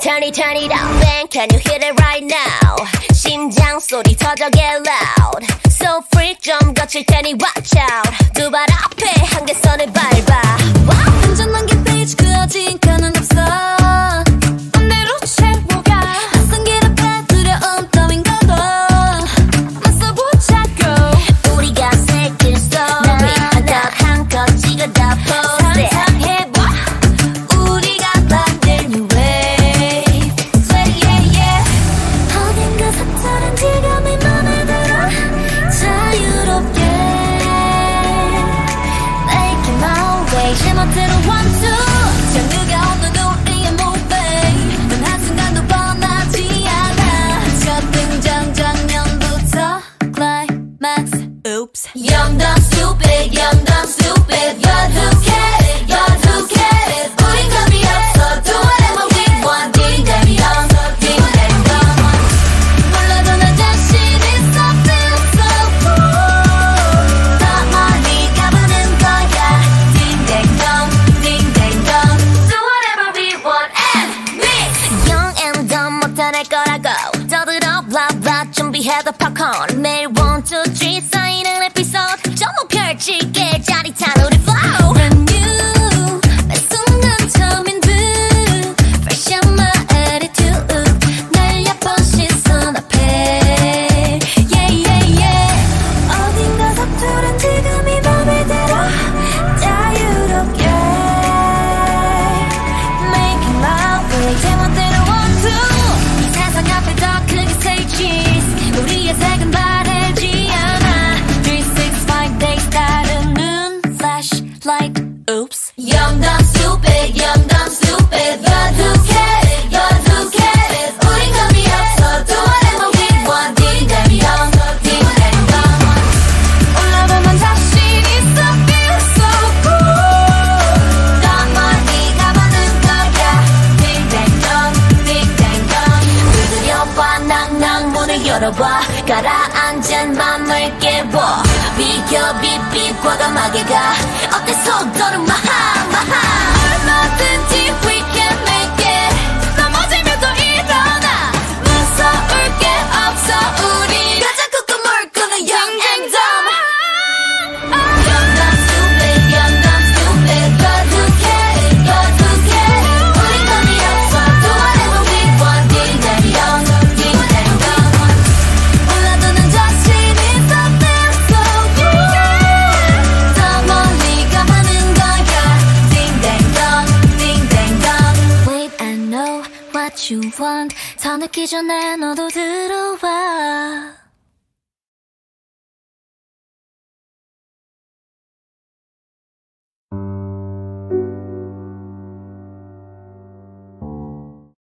Turn it, turn it up, man! can you hear it right now? 심장 소리 터져 get loud. So free 좀 거칠 테니 watch out. 두발 앞에 한계선을 밟아. Wow. 완전 난게 페이지 그어진 가는 I'm a little one. 할 거라고 떠들어 블라블라 준비해도 팝콘 매일 원투 3 쌓이는 에피소드 저 목표를 찍게 짜릿한 우리 걸어봐 가라앉은 맘을 깨워. 비켜 비비 과감하게 가. 어때 속 걸음마 what you want 더 늦기 전에 너도 들어와